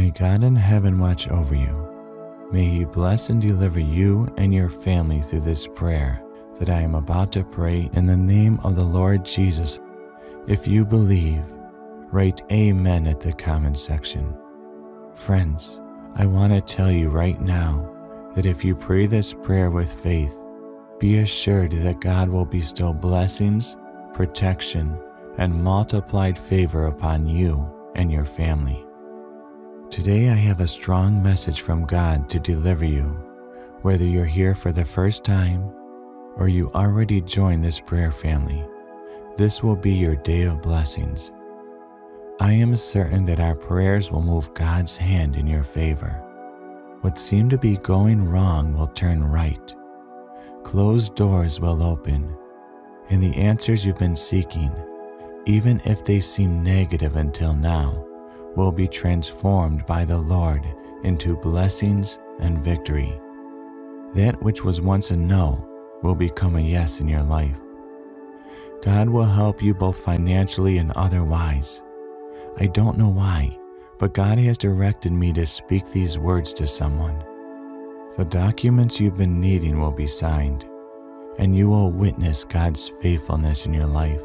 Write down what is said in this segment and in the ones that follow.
May God in heaven watch over you. May He bless and deliver you and your family through this prayer that I am about to pray in the name of the Lord Jesus. If you believe, write Amen at the comment section. Friends, I want to tell you right now that if you pray this prayer with faith, be assured that God will bestow blessings, protection, and multiplied favor upon you and your family. Today, I have a strong message from God to deliver you, whether you're here for the first time or you already joined this prayer family. This will be your day of blessings. I am certain that our prayers will move God's hand in your favor. What seemed to be going wrong will turn right. Closed doors will open, and the answers you've been seeking, even if they seem negative until now, will be transformed by the Lord into blessings and victory. That which was once a no will become a yes in your life. God will help you both financially and otherwise. I don't know why, but God has directed me to speak these words to someone. The documents you've been needing will be signed, and you will witness God's faithfulness in your life.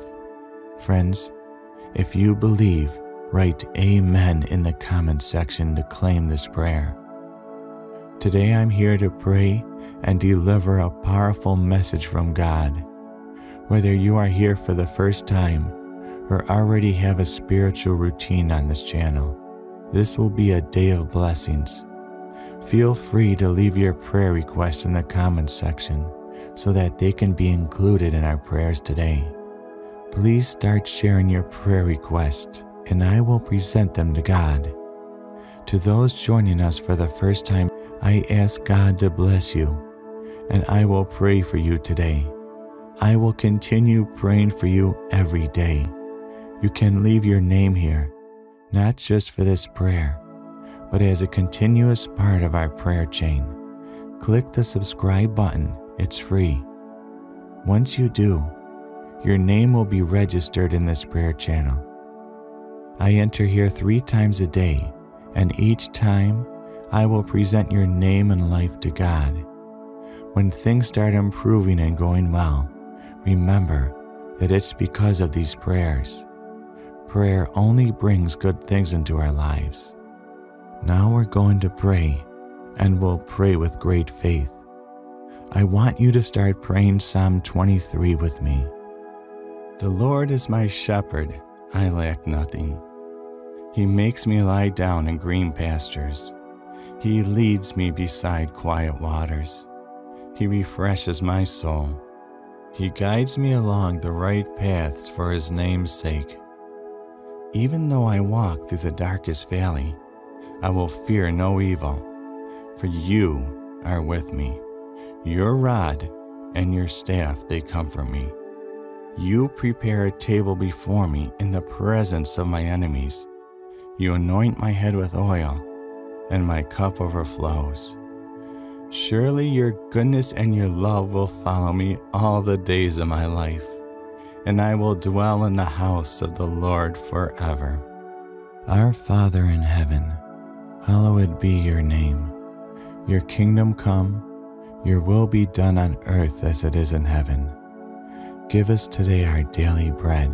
Friends, if you believe, write Amen in the comment section to claim this prayer. Today I'm here to pray and deliver a powerful message from God. Whether you are here for the first time or already have a spiritual routine on this channel, this will be a day of blessings. Feel free to leave your prayer requests in the comments section so that they can be included in our prayers today. Please start sharing your prayer requests and I will present them to God. To those joining us for the first time, I ask God to bless you, and I will pray for you today. I will continue praying for you every day. You can leave your name here, not just for this prayer, but as a continuous part of our prayer chain. Click the subscribe button, it's free. Once you do, your name will be registered in this prayer channel. I enter here three times a day, and each time I will present your name and life to God. When things start improving and going well, remember that it's because of these prayers. Prayer only brings good things into our lives. Now we're going to pray, and we'll pray with great faith. I want you to start praying Psalm 23 with me. The Lord is my shepherd, I lack nothing. He makes me lie down in green pastures. He leads me beside quiet waters. He refreshes my soul. He guides me along the right paths for His name's sake. Even though I walk through the darkest valley, I will fear no evil, for you are with me. Your rod and your staff, they comfort me. You prepare a table before me in the presence of my enemies. You anoint my head with oil, and my cup overflows. Surely your goodness and your love will follow me all the days of my life, and I will dwell in the house of the Lord forever. Our Father in heaven, hallowed be your name. Your kingdom come, your will be done on earth as it is in heaven. Give us today our daily bread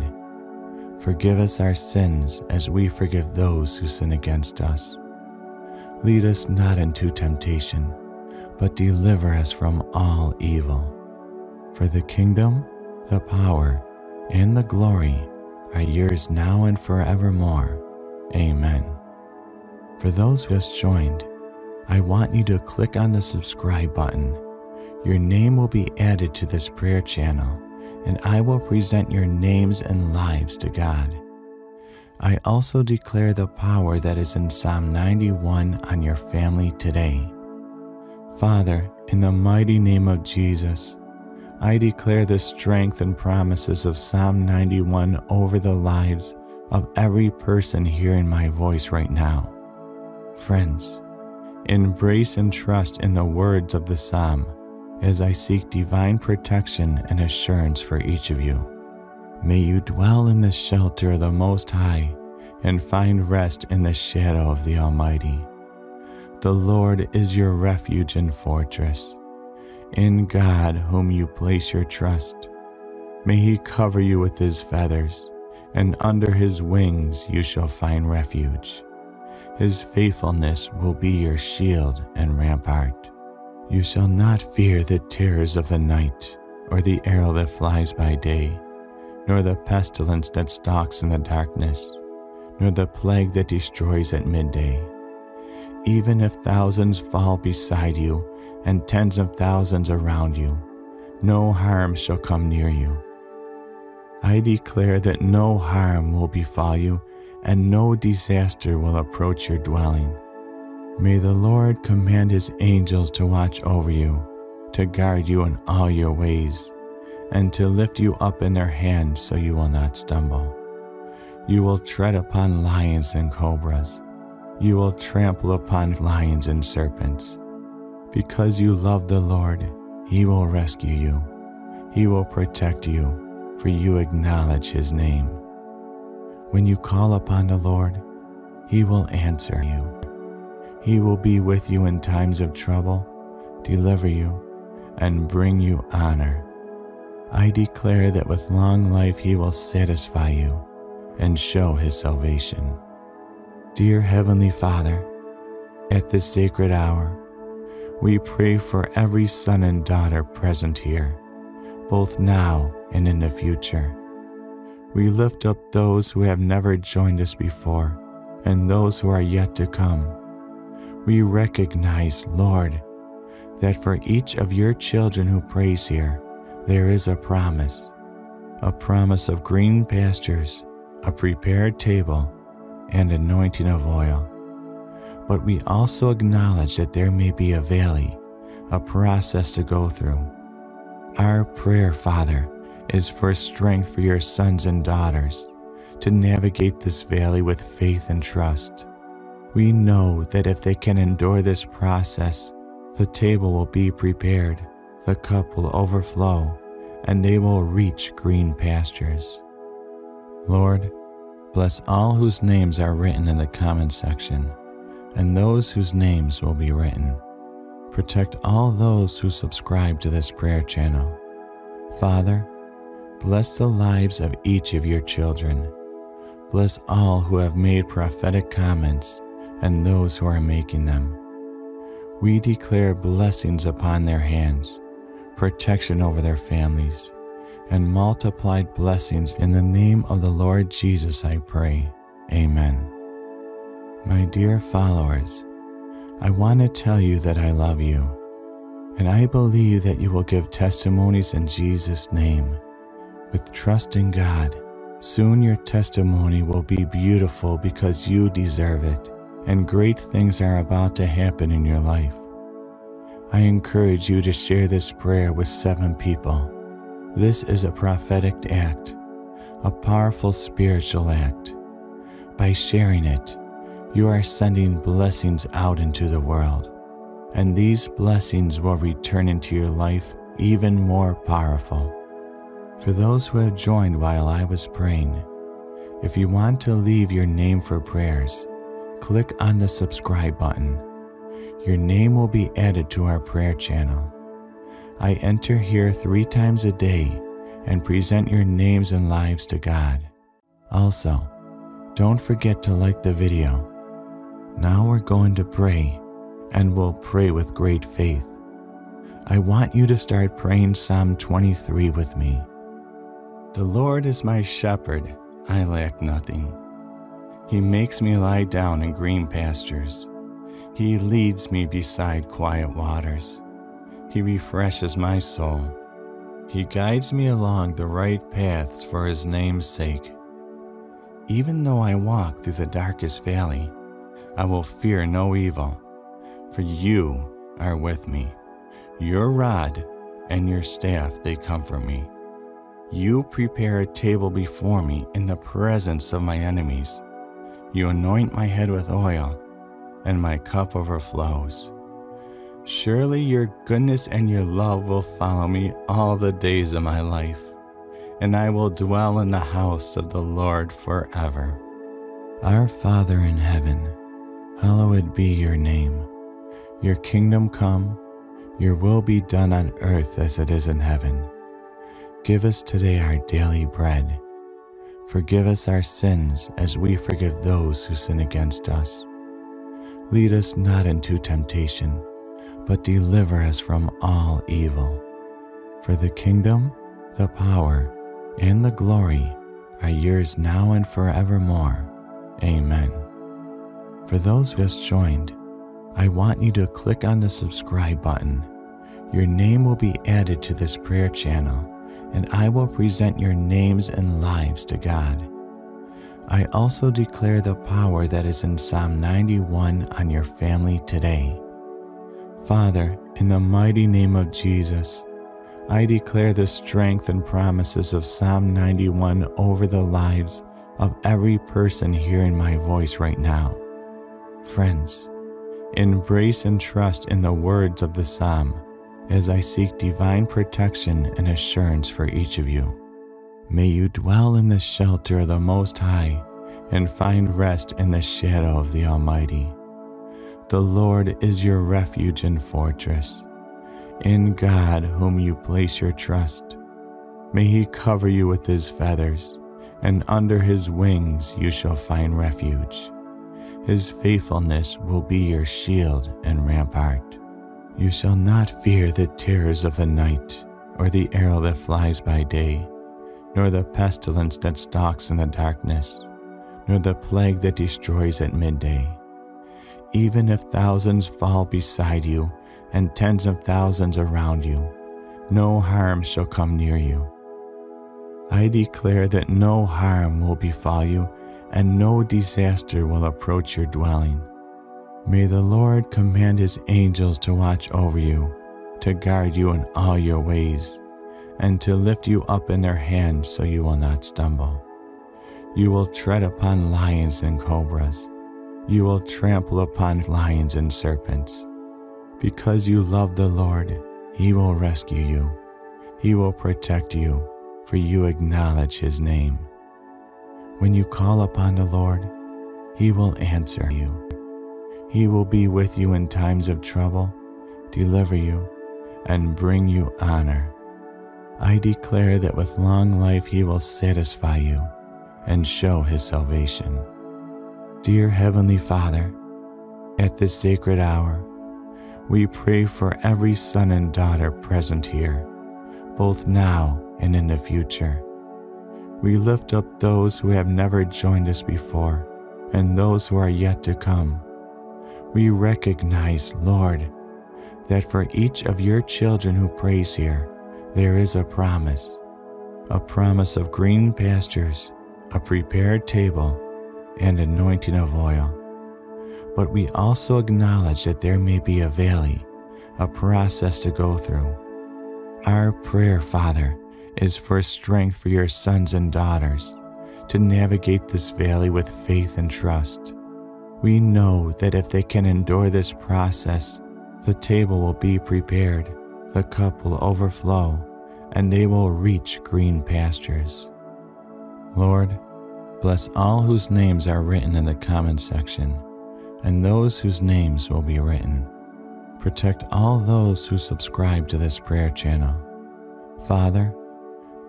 Forgive us our sins as we forgive those who sin against us. Lead us not into temptation, but deliver us from all evil. For the kingdom, the power, and the glory are yours now and forevermore. Amen. For those who just joined, I want you to click on the subscribe button. Your name will be added to this prayer channel and I will present your names and lives to God. I also declare the power that is in Psalm 91 on your family today. Father, in the mighty name of Jesus, I declare the strength and promises of Psalm 91 over the lives of every person hearing my voice right now. Friends, embrace and trust in the words of the psalm as I seek divine protection and assurance for each of you. May you dwell in the shelter of the Most High and find rest in the shadow of the Almighty. The Lord is your refuge and fortress. In God, whom you place your trust, may He cover you with His feathers, and under His wings you shall find refuge. His faithfulness will be your shield and rampart. You shall not fear the terrors of the night, or the arrow that flies by day, nor the pestilence that stalks in the darkness nor the plague that destroys at midday. Even if thousands fall beside you and tens of thousands around you, no harm shall come near you. I declare that no harm will befall you and no disaster will approach your dwelling. May the Lord command his angels to watch over you, to guard you in all your ways, and to lift you up in their hands so you will not stumble. You will tread upon lions and cobras. You will trample upon lions and serpents. Because you love the Lord, He will rescue you. He will protect you, for you acknowledge His name. When you call upon the Lord, He will answer you. He will be with you in times of trouble, deliver you, and bring you honor. I declare that with long life He will satisfy you and show his salvation. Dear Heavenly Father, at this sacred hour, we pray for every son and daughter present here, both now and in the future. We lift up those who have never joined us before and those who are yet to come. We recognize, Lord, that for each of your children who prays here, there is a promise, a promise of green pastures a prepared table, and anointing of oil. But we also acknowledge that there may be a valley, a process to go through. Our prayer, Father, is for strength for your sons and daughters to navigate this valley with faith and trust. We know that if they can endure this process, the table will be prepared, the cup will overflow, and they will reach green pastures. Lord, bless all whose names are written in the comment section and those whose names will be written. Protect all those who subscribe to this prayer channel. Father, bless the lives of each of your children. Bless all who have made prophetic comments and those who are making them. We declare blessings upon their hands, protection over their families, and multiplied blessings in the name of the Lord Jesus, I pray. Amen. My dear followers, I want to tell you that I love you, and I believe that you will give testimonies in Jesus' name. With trust in God, soon your testimony will be beautiful because you deserve it, and great things are about to happen in your life. I encourage you to share this prayer with seven people this is a prophetic act, a powerful spiritual act. By sharing it, you are sending blessings out into the world, and these blessings will return into your life even more powerful. For those who have joined while I was praying, if you want to leave your name for prayers, click on the subscribe button. Your name will be added to our prayer channel. I enter here three times a day and present your names and lives to God. Also, don't forget to like the video. Now we're going to pray, and we'll pray with great faith. I want you to start praying Psalm 23 with me. The Lord is my shepherd, I lack nothing. He makes me lie down in green pastures. He leads me beside quiet waters. He refreshes my soul. He guides me along the right paths for His name's sake. Even though I walk through the darkest valley, I will fear no evil, for you are with me. Your rod and your staff, they comfort me. You prepare a table before me in the presence of my enemies. You anoint my head with oil, and my cup overflows. Surely your goodness and your love will follow me all the days of my life, and I will dwell in the house of the Lord forever. Our Father in heaven, hallowed be your name. Your kingdom come, your will be done on earth as it is in heaven. Give us today our daily bread. Forgive us our sins as we forgive those who sin against us. Lead us not into temptation, but deliver us from all evil. For the kingdom, the power, and the glory are yours now and forevermore. Amen. For those who just joined, I want you to click on the subscribe button. Your name will be added to this prayer channel, and I will present your names and lives to God. I also declare the power that is in Psalm 91 on your family today. Father, in the mighty name of Jesus, I declare the strength and promises of Psalm 91 over the lives of every person hearing my voice right now. Friends, embrace and trust in the words of the psalm as I seek divine protection and assurance for each of you. May you dwell in the shelter of the Most High and find rest in the shadow of the Almighty. The Lord is your refuge and fortress. In God, whom you place your trust, may He cover you with His feathers and under his wings you shall find refuge. His faithfulness will be your shield and rampart. You shall not fear the terrors of the night, or the arrow that flies by day, nor the pestilence that stalks in the darkness, nor the plague that destroys at midday. Even if thousands fall beside you, and tens of thousands around you, no harm shall come near you I declare that no harm will befall you and no disaster will approach your dwelling. May the Lord command his angels to watch over you, to guard you in all your ways, and to lift you up in their hands so you will not stumble. You will tread upon lions and cobras. You will trample upon lions and serpents. Because you love the Lord, he will rescue you. He will protect you for you acknowledge his name. When you call upon the Lord, he will answer you. He will be with you in times of trouble, deliver you, and bring you honor. I declare that with long life he will satisfy you and show his salvation. Dear Heavenly Father, at this sacred hour, we pray for every son and daughter present here, both now and in the future. We lift up those who have never joined us before and those who are yet to come. We recognize, Lord, that for each of your children who prays here, there is a promise a promise of green pastures, a prepared table, and anointing of oil. But we also acknowledge that there may be a valley, a process to go through. Our prayer, Father, is for strength for your sons and daughters to navigate this valley with faith and trust. We know that if they can endure this process, the table will be prepared, the cup will overflow, and they will reach green pastures. Lord, bless all whose names are written in the comment section, and those whose names will be written. Protect all those who subscribe to this prayer channel. Father,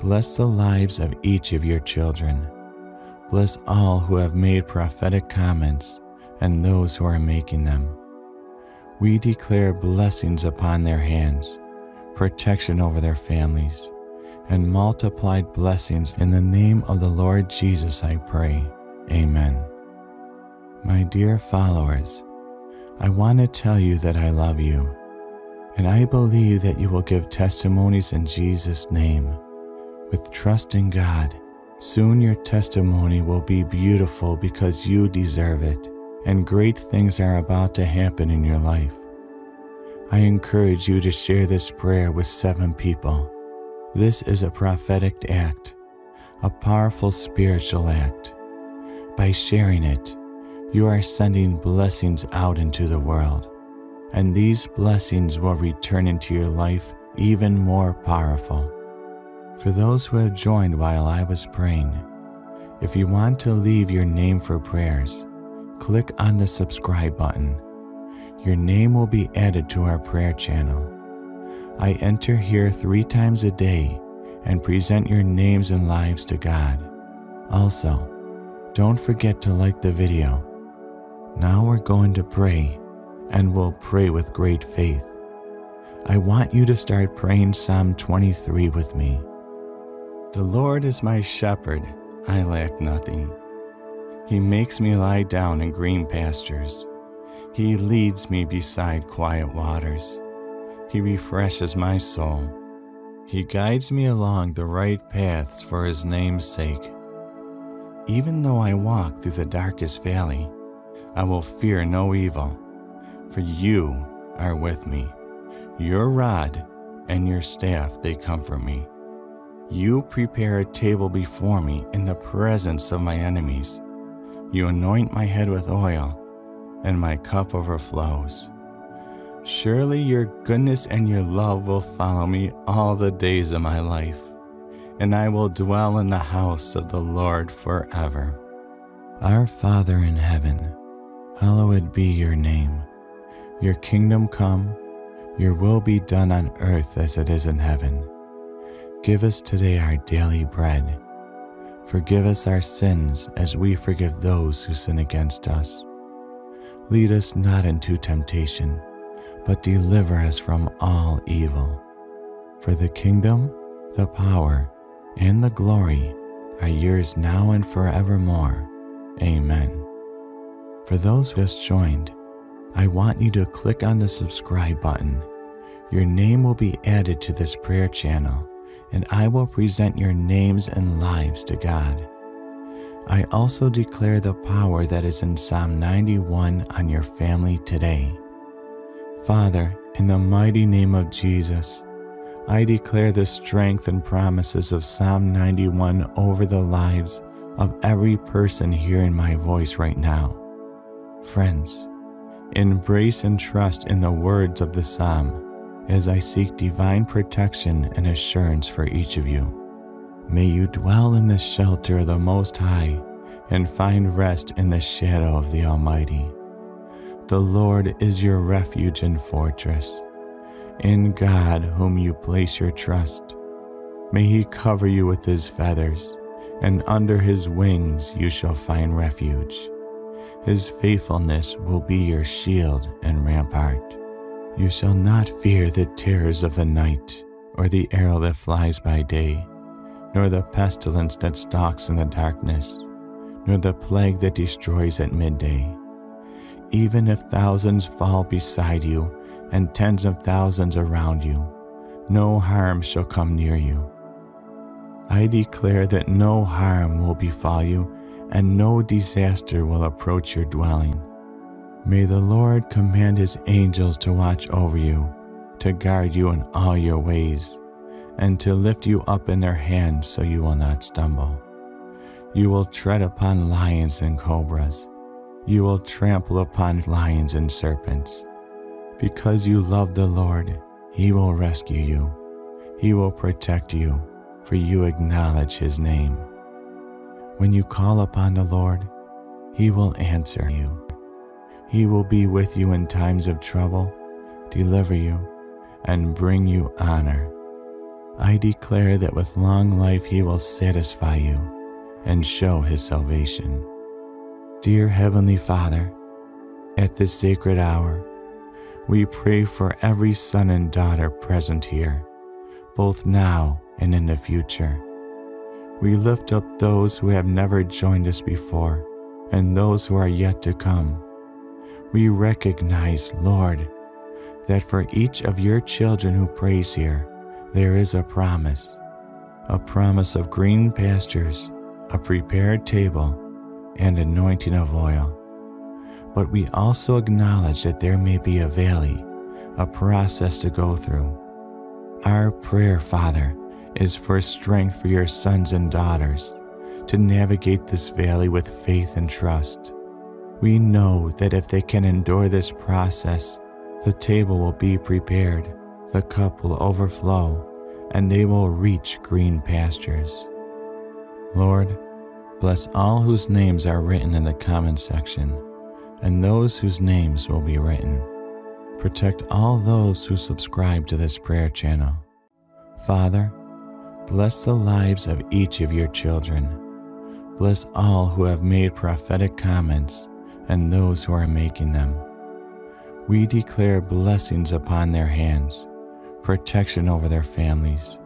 Bless the lives of each of your children. Bless all who have made prophetic comments and those who are making them. We declare blessings upon their hands, protection over their families, and multiplied blessings in the name of the Lord Jesus, I pray. Amen. My dear followers, I want to tell you that I love you, and I believe that you will give testimonies in Jesus' name with trust in God. Soon your testimony will be beautiful because you deserve it, and great things are about to happen in your life. I encourage you to share this prayer with seven people. This is a prophetic act, a powerful spiritual act. By sharing it, you are sending blessings out into the world, and these blessings will return into your life even more powerful. For those who have joined while I was praying, If you want to leave your name for prayers, click on the subscribe button. Your name will be added to our prayer channel. I enter here three times a day and present your names and lives to God. Also, don't forget to like the video. Now we're going to pray, and we'll pray with great faith. I want you to start praying Psalm 23 with me. The Lord is my shepherd, I lack nothing. He makes me lie down in green pastures. He leads me beside quiet waters. He refreshes my soul. He guides me along the right paths for His name's sake. Even though I walk through the darkest valley, I will fear no evil, for you are with me. Your rod and your staff, they comfort me. You prepare a table before me in the presence of my enemies. You anoint my head with oil, and my cup overflows. Surely your goodness and your love will follow me all the days of my life, and I will dwell in the house of the Lord forever. Our Father in heaven, hallowed be your name. Your kingdom come, your will be done on earth as it is in heaven. Give us today our daily bread. Forgive us our sins as we forgive those who sin against us. Lead us not into temptation but deliver us from all evil. For the kingdom, the power, and the glory are yours now and forevermore. Amen. For those who just joined, I want you to click on the subscribe button. Your name will be added to this prayer channel, and I will present your names and lives to God. I also declare the power that is in Psalm 91 on your family today. Father, in the mighty name of Jesus, I declare the strength and promises of Psalm 91 over the lives of every person hearing my voice right now. Friends, embrace and trust in the words of the psalm as I seek divine protection and assurance for each of you. May you dwell in the shelter of the Most High and find rest in the shadow of the Almighty. The Lord is your refuge and fortress. In God, whom you place your trust, may He cover you with His feathers, and under His wings you shall find refuge. His faithfulness will be your shield and rampart. You shall not fear the terrors of the night, or the arrow that flies by day, nor the pestilence that stalks in the darkness, nor the plague that destroys at midday even if thousands fall beside you and tens of thousands around you, no harm shall come near you. I declare that no harm will befall you and no disaster will approach your dwelling. May the Lord command his angels to watch over you, to guard you in all your ways, and to lift you up in their hands so you will not stumble. You will tread upon lions and cobras you will trample upon lions and serpents. Because you love the Lord, He will rescue you. He will protect you, for you acknowledge His name. When you call upon the Lord, He will answer you. He will be with you in times of trouble, deliver you, and bring you honor. I declare that with long life He will satisfy you and show His salvation. Dear Heavenly Father, at this sacred hour, we pray for every son and daughter present here, both now and in the future. We lift up those who have never joined us before and those who are yet to come. We recognize, Lord, that for each of your children who prays here, there is a promise a promise of green pastures, a prepared table, and anointing of oil. But we also acknowledge that there may be a valley, a process to go through. Our prayer, Father, is for strength for your sons and daughters to navigate this valley with faith and trust. We know that if they can endure this process, the table will be prepared, the cup will overflow, and they will reach green pastures. Lord, Bless all whose names are written in the comment section, and those whose names will be written. Protect all those who subscribe to this prayer channel. Father, bless the lives of each of your children. Bless all who have made prophetic comments and those who are making them. We declare blessings upon their hands, protection over their families,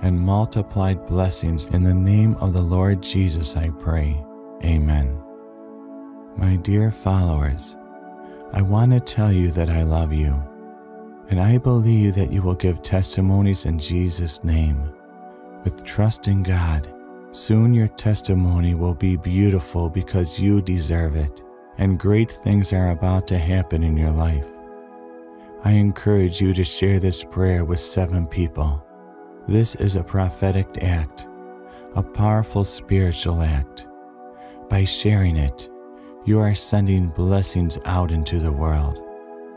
and multiplied blessings in the name of the Lord Jesus, I pray. Amen. My dear followers, I want to tell you that I love you, and I believe that you will give testimonies in Jesus' name. With trust in God, soon your testimony will be beautiful because you deserve it, and great things are about to happen in your life. I encourage you to share this prayer with seven people this is a prophetic act, a powerful spiritual act. By sharing it, you are sending blessings out into the world,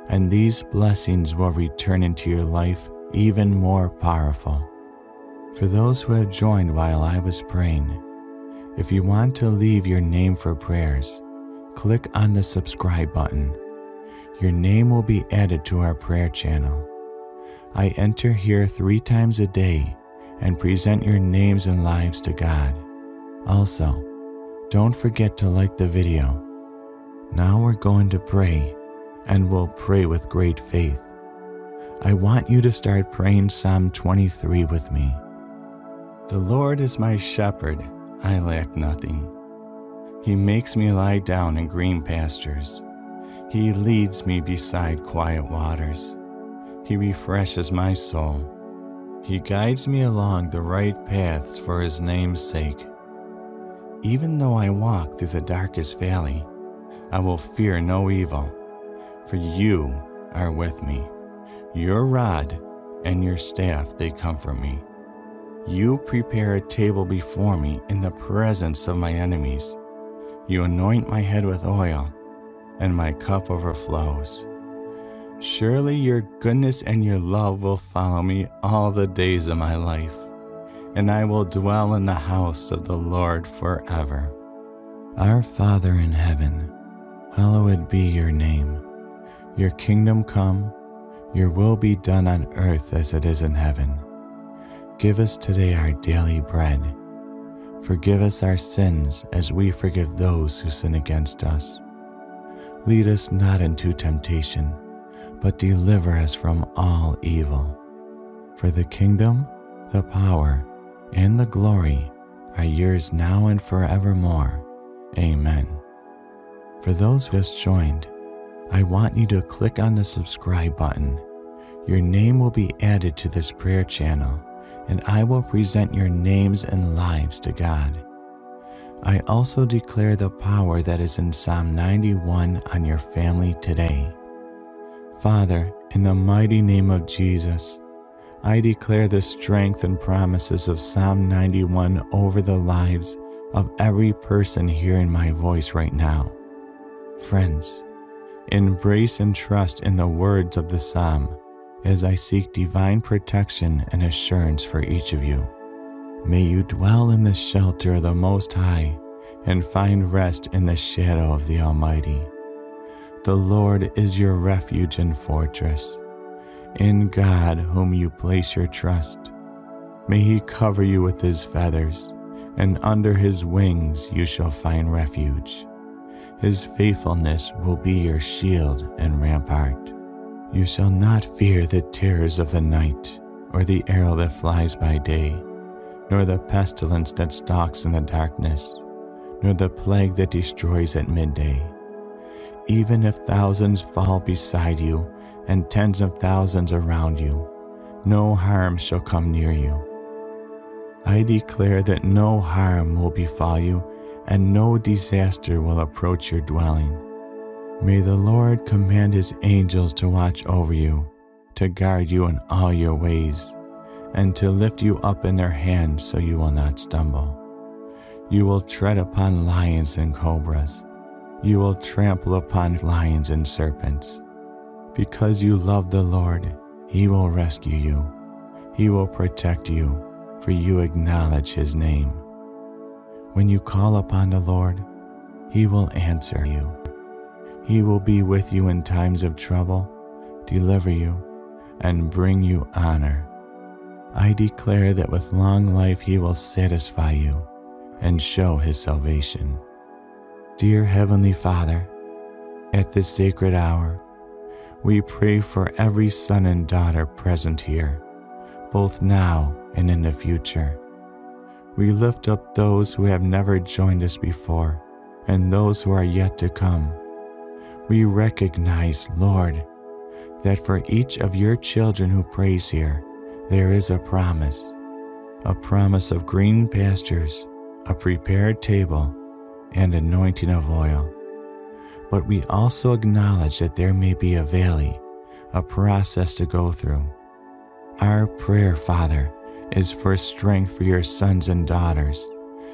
and these blessings will return into your life even more powerful. For those who have joined while I was praying, if you want to leave your name for prayers, click on the subscribe button. Your name will be added to our prayer channel. I enter here three times a day and present your names and lives to God. Also, don't forget to like the video. Now we're going to pray, and we'll pray with great faith. I want you to start praying Psalm 23 with me. The Lord is my shepherd, I lack nothing. He makes me lie down in green pastures. He leads me beside quiet waters. He refreshes my soul. He guides me along the right paths for His name's sake. Even though I walk through the darkest valley, I will fear no evil, for you are with me. Your rod and your staff, they comfort me. You prepare a table before me in the presence of my enemies. You anoint my head with oil, and my cup overflows. Surely your goodness and your love will follow me all the days of my life, and I will dwell in the house of the Lord forever. Our Father in heaven, hallowed be your name. Your kingdom come, your will be done on earth as it is in heaven. Give us today our daily bread. Forgive us our sins as we forgive those who sin against us. Lead us not into temptation but deliver us from all evil. For the kingdom, the power, and the glory are yours now and forevermore. Amen. For those who just joined, I want you to click on the subscribe button. Your name will be added to this prayer channel, and I will present your names and lives to God. I also declare the power that is in Psalm 91 on your family today. Father, in the mighty name of Jesus, I declare the strength and promises of Psalm 91 over the lives of every person hearing my voice right now. Friends, embrace and trust in the words of the psalm as I seek divine protection and assurance for each of you. May you dwell in the shelter of the Most High and find rest in the shadow of the Almighty. The Lord is your refuge and fortress. In God, whom you place your trust, may He cover you with His feathers, and under His wings you shall find refuge. His faithfulness will be your shield and rampart. You shall not fear the terrors of the night, or the arrow that flies by day, nor the pestilence that stalks in the darkness, nor the plague that destroys at midday. Even if thousands fall beside you and tens of thousands around you, no harm shall come near you. I declare that no harm will befall you and no disaster will approach your dwelling. May the Lord command his angels to watch over you, to guard you in all your ways, and to lift you up in their hands so you will not stumble. You will tread upon lions and cobras you will trample upon lions and serpents. Because you love the Lord, He will rescue you. He will protect you, for you acknowledge His name. When you call upon the Lord, He will answer you. He will be with you in times of trouble, deliver you, and bring you honor. I declare that with long life He will satisfy you and show His salvation. Dear Heavenly Father, at this sacred hour, we pray for every son and daughter present here, both now and in the future. We lift up those who have never joined us before and those who are yet to come. We recognize, Lord, that for each of your children who prays here, there is a promise a promise of green pastures, a prepared table, and anointing of oil. But we also acknowledge that there may be a valley, a process to go through. Our prayer, Father, is for strength for your sons and daughters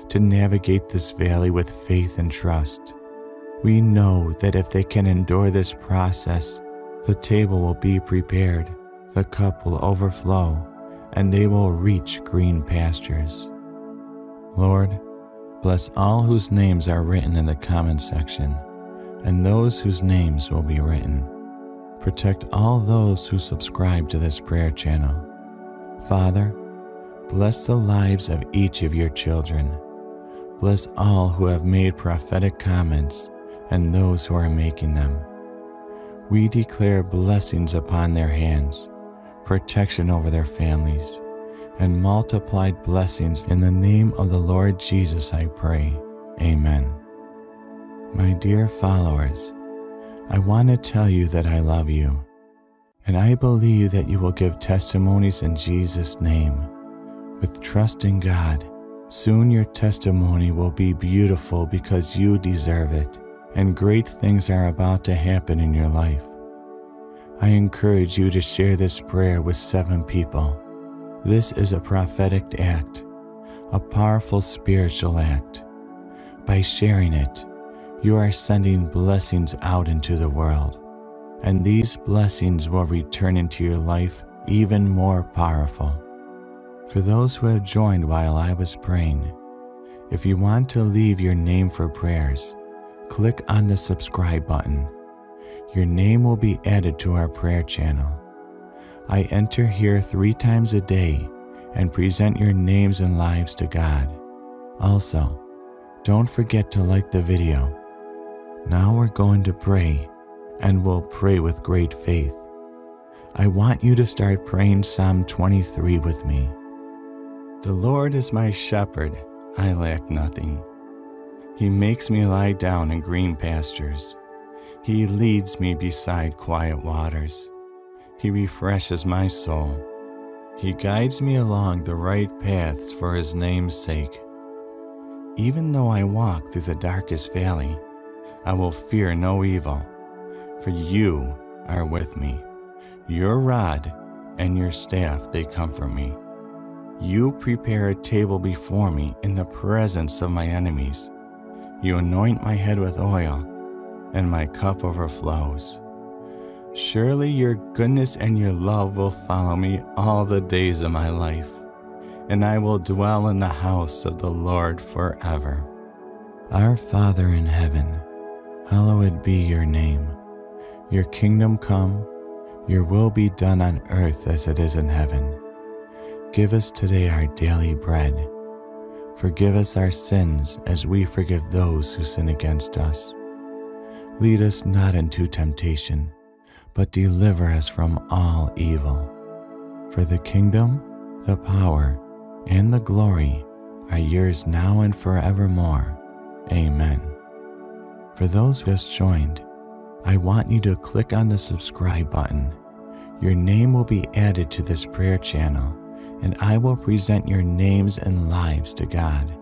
to navigate this valley with faith and trust. We know that if they can endure this process, the table will be prepared, the cup will overflow, and they will reach green pastures. Lord, bless all whose names are written in the comment section, and those whose names will be written. Protect all those who subscribe to this prayer channel. Father, bless the lives of each of your children. Bless all who have made prophetic comments and those who are making them. We declare blessings upon their hands, protection over their families, and multiplied blessings in the name of the Lord Jesus, I pray. Amen. My dear followers, I want to tell you that I love you, and I believe that you will give testimonies in Jesus' name. With trust in God, soon your testimony will be beautiful because you deserve it and great things are about to happen in your life. I encourage you to share this prayer with seven people. This is a prophetic act, a powerful spiritual act. By sharing it, you are sending blessings out into the world, and these blessings will return into your life even more powerful. For those who have joined while I was praying, if you want to leave your name for prayers, click on the subscribe button. Your name will be added to our prayer channel. I enter here three times a day and present your names and lives to God. Also, don't forget to like the video. Now we're going to pray, and we'll pray with great faith. I want you to start praying Psalm 23 with me. The Lord is my shepherd, I lack nothing. He makes me lie down in green pastures. He leads me beside quiet waters. He refreshes my soul. He guides me along the right paths for His name's sake. Even though I walk through the darkest valley, I will fear no evil, for you are with me. Your rod and your staff, they comfort me. You prepare a table before me in the presence of my enemies. You anoint my head with oil, and my cup overflows. Surely your goodness and your love will follow me all the days of my life, and I will dwell in the house of the Lord forever. Our Father in heaven, hallowed be your name. Your kingdom come, your will be done on earth as it is in heaven. Give us today our daily bread Forgive us our sins as we forgive those who sin against us. Lead us not into temptation, but deliver us from all evil. For the kingdom, the power, and the glory are yours now and forevermore. Amen. For those who just joined, I want you to click on the subscribe button. Your name will be added to this prayer channel and I will present your names and lives to God.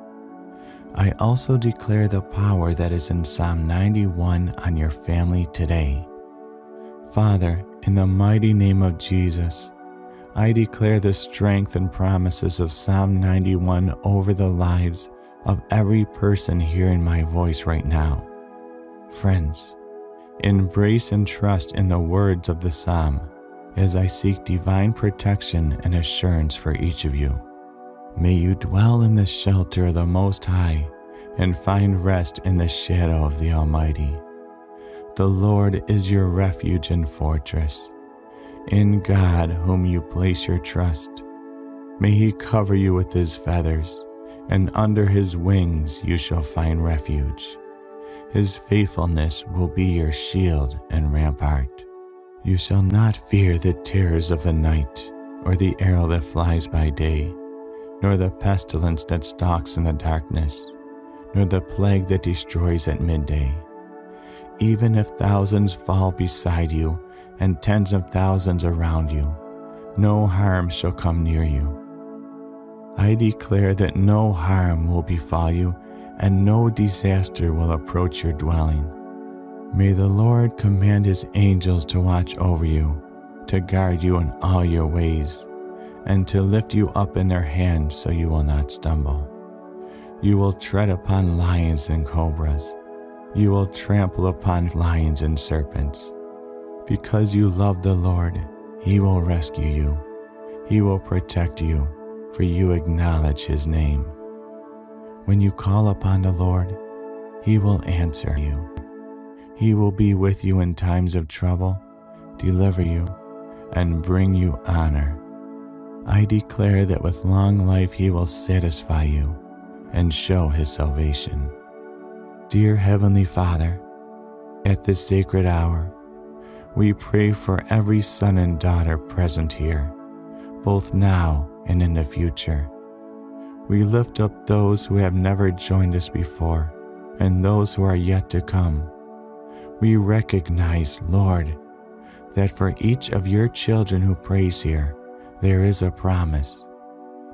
I also declare the power that is in Psalm 91 on your family today. Father, in the mighty name of Jesus, I declare the strength and promises of Psalm 91 over the lives of every person hearing my voice right now. Friends, embrace and trust in the words of the psalm as I seek divine protection and assurance for each of you. May you dwell in the shelter of the Most High and find rest in the shadow of the Almighty. The Lord is your refuge and fortress. In God, whom you place your trust, may He cover you with His feathers, and under His wings you shall find refuge. His faithfulness will be your shield and rampart. You shall not fear the terrors of the night, or the arrow that flies by day, nor the pestilence that stalks in the darkness, nor the plague that destroys at midday. Even if thousands fall beside you and tens of thousands around you, no harm shall come near you. I declare that no harm will befall you and no disaster will approach your dwelling. May the Lord command his angels to watch over you, to guard you in all your ways, and to lift you up in their hands so you will not stumble. You will tread upon lions and cobras you will trample upon lions and serpents. Because you love the Lord, He will rescue you. He will protect you, for you acknowledge His name. When you call upon the Lord, He will answer you. He will be with you in times of trouble, deliver you, and bring you honor. I declare that with long life He will satisfy you and show His salvation. Dear Heavenly Father, at this sacred hour, we pray for every son and daughter present here, both now and in the future. We lift up those who have never joined us before and those who are yet to come. We recognize, Lord, that for each of your children who prays here, there is a promise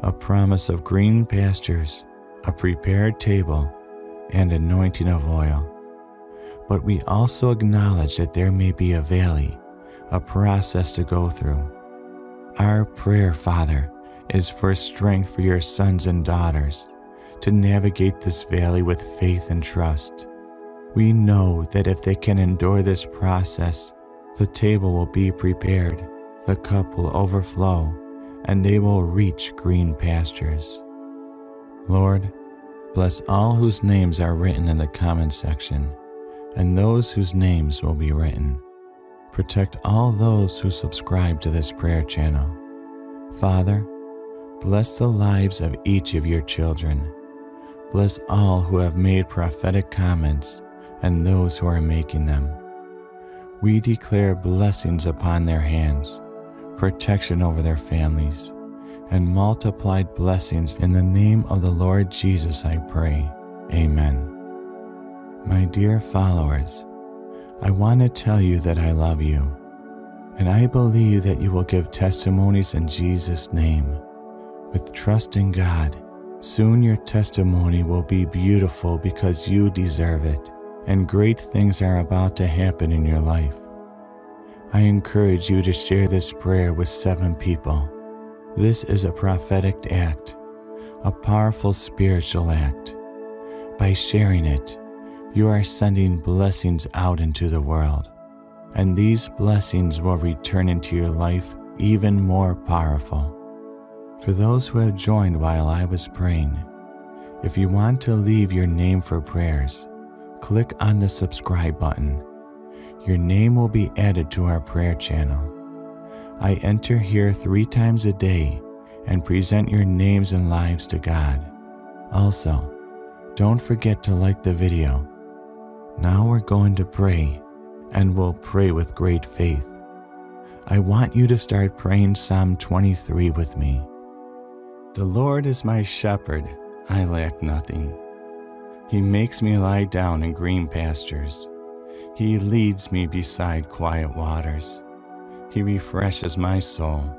a promise of green pastures, a prepared table, and anointing of oil. But we also acknowledge that there may be a valley, a process to go through. Our prayer, Father, is for strength for your sons and daughters to navigate this valley with faith and trust. We know that if they can endure this process, the table will be prepared, the cup will overflow, and they will reach green pastures. Lord, Bless all whose names are written in the comment section, and those whose names will be written. Protect all those who subscribe to this prayer channel. Father, bless the lives of each of your children. Bless all who have made prophetic comments and those who are making them. We declare blessings upon their hands, protection over their families and multiplied blessings in the name of the Lord Jesus, I pray. Amen. My dear followers, I want to tell you that I love you, and I believe that you will give testimonies in Jesus' name. With trust in God, soon your testimony will be beautiful because you deserve it, and great things are about to happen in your life. I encourage you to share this prayer with seven people this is a prophetic act, a powerful spiritual act. By sharing it, you are sending blessings out into the world, and these blessings will return into your life even more powerful. For those who have joined while I was praying, if you want to leave your name for prayers, click on the subscribe button. Your name will be added to our prayer channel. I enter here three times a day and present your names and lives to God. Also, don't forget to like the video. Now we're going to pray, and we'll pray with great faith. I want you to start praying Psalm 23 with me. The Lord is my shepherd, I lack nothing. He makes me lie down in green pastures. He leads me beside quiet waters. He refreshes my soul.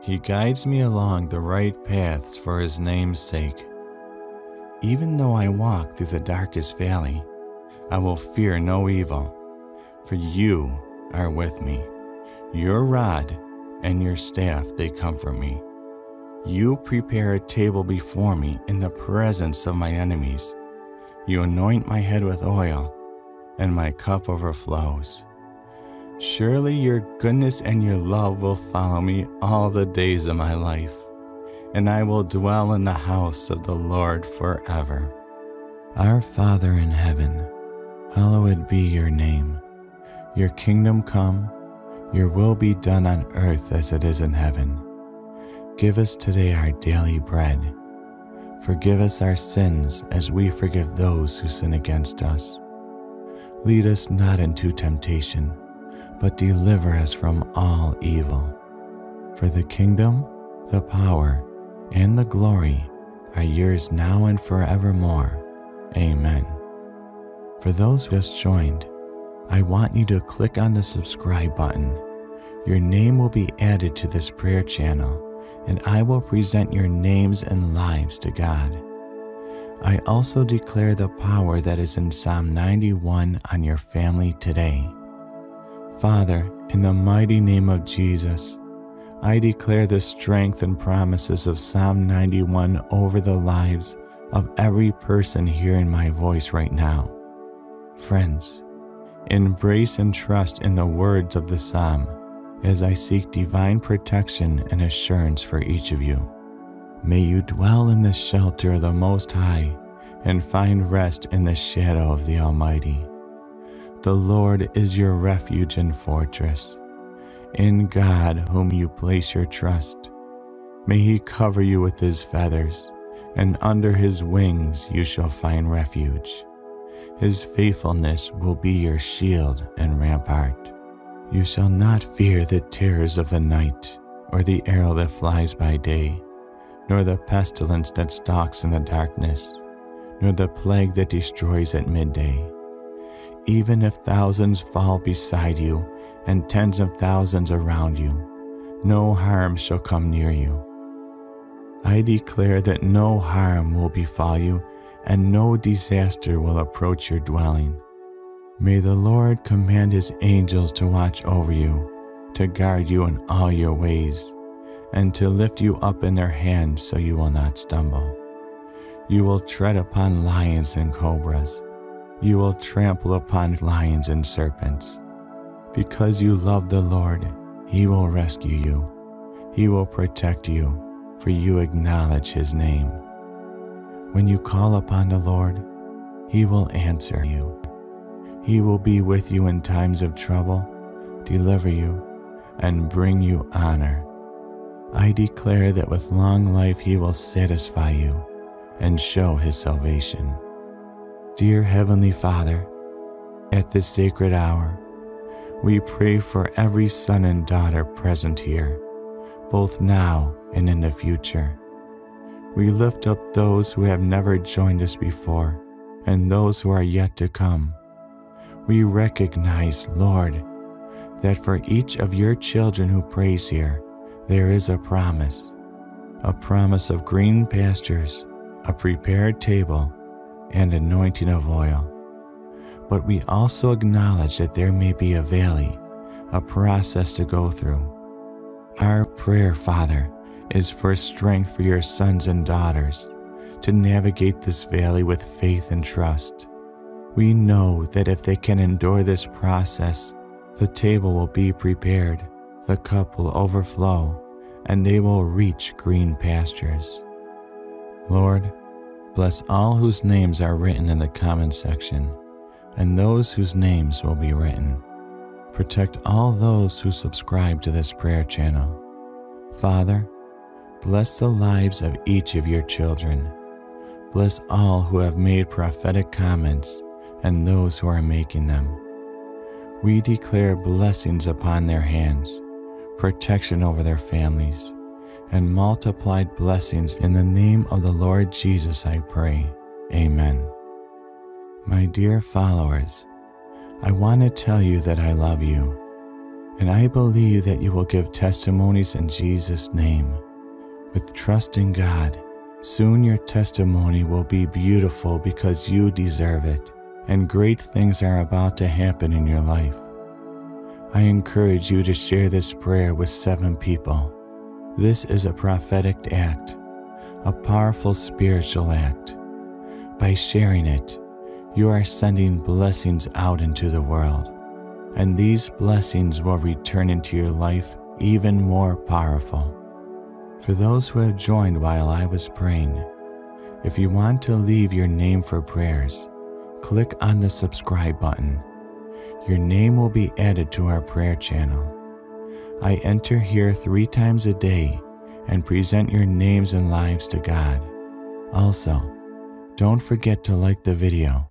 He guides me along the right paths for His name's sake. Even though I walk through the darkest valley, I will fear no evil, for you are with me. Your rod and your staff, they comfort me. You prepare a table before me in the presence of my enemies. You anoint my head with oil, and my cup overflows. Surely your goodness and your love will follow me all the days of my life, and I will dwell in the house of the Lord forever. Our Father in heaven, hallowed be your name. Your kingdom come, your will be done on earth as it is in heaven. Give us today our daily bread. Forgive us our sins as we forgive those who sin against us. Lead us not into temptation, but deliver us from all evil. For the kingdom, the power, and the glory are yours now and forevermore. Amen. For those who just joined, I want you to click on the subscribe button. Your name will be added to this prayer channel, and I will present your names and lives to God. I also declare the power that is in Psalm 91 on your family today. Father, in the mighty name of Jesus, I declare the strength and promises of Psalm 91 over the lives of every person hearing my voice right now. Friends, embrace and trust in the words of the psalm as I seek divine protection and assurance for each of you. May you dwell in the shelter of the Most High and find rest in the shadow of the Almighty. The Lord is your refuge and fortress. In God, whom you place your trust, may He cover you with His feathers and under his wings you shall find refuge. His faithfulness will be your shield and rampart. You shall not fear the terrors of the night, or the arrow that flies by day, nor the pestilence that stalks in the darkness, nor the plague that destroys at midday. Even if thousands fall beside you and tens of thousands around you, no harm shall come near you I declare that no harm will befall you and no disaster will approach your dwelling. May the Lord command his angels to watch over you, to guard you in all your ways, and to lift you up in their hands so you will not stumble. You will tread upon lions and cobras. You will trample upon lions and serpents. Because you love the Lord, he will rescue you. He will protect you for you acknowledge his name. When you call upon the Lord, he will answer you. He will be with you in times of trouble, deliver you, and bring you honor. I declare that with long life he will satisfy you and show his salvation. Dear Heavenly Father, at this sacred hour, we pray for every son and daughter present here, both now and in the future. We lift up those who have never joined us before and those who are yet to come. We recognize, Lord, that for each of your children who prays here, there is a promise a promise of green pastures, a prepared table, and anointing of oil. But we also acknowledge that there may be a valley, a process to go through. Our prayer, Father, is for strength for your sons and daughters to navigate this valley with faith and trust. We know that if they can endure this process, the table will be prepared, the cup will overflow, and they will reach green pastures. Lord, bless all whose names are written in the comment section, and those whose names will be written. Protect all those who subscribe to this prayer channel. Father, Bless the lives of each of your children. Bless all who have made prophetic comments and those who are making them. We declare blessings upon their hands, protection over their families, and multiplied blessings in the name of the Lord Jesus, I pray. Amen. My dear followers, I want to tell you that I love you, and I believe that you will give testimonies in Jesus' name with trust in God. Soon your testimony will be beautiful because you deserve it, and great things are about to happen in your life. I encourage you to share this prayer with seven people. This is a prophetic act, a powerful spiritual act. By sharing it, you are sending blessings out into the world, and these blessings will return into your life even more powerful. For those who have joined while I was praying, If you want to leave your name for prayers, click on the subscribe button. Your name will be added to our prayer channel. I enter here three times a day and present your names and lives to God. Also, don't forget to like the video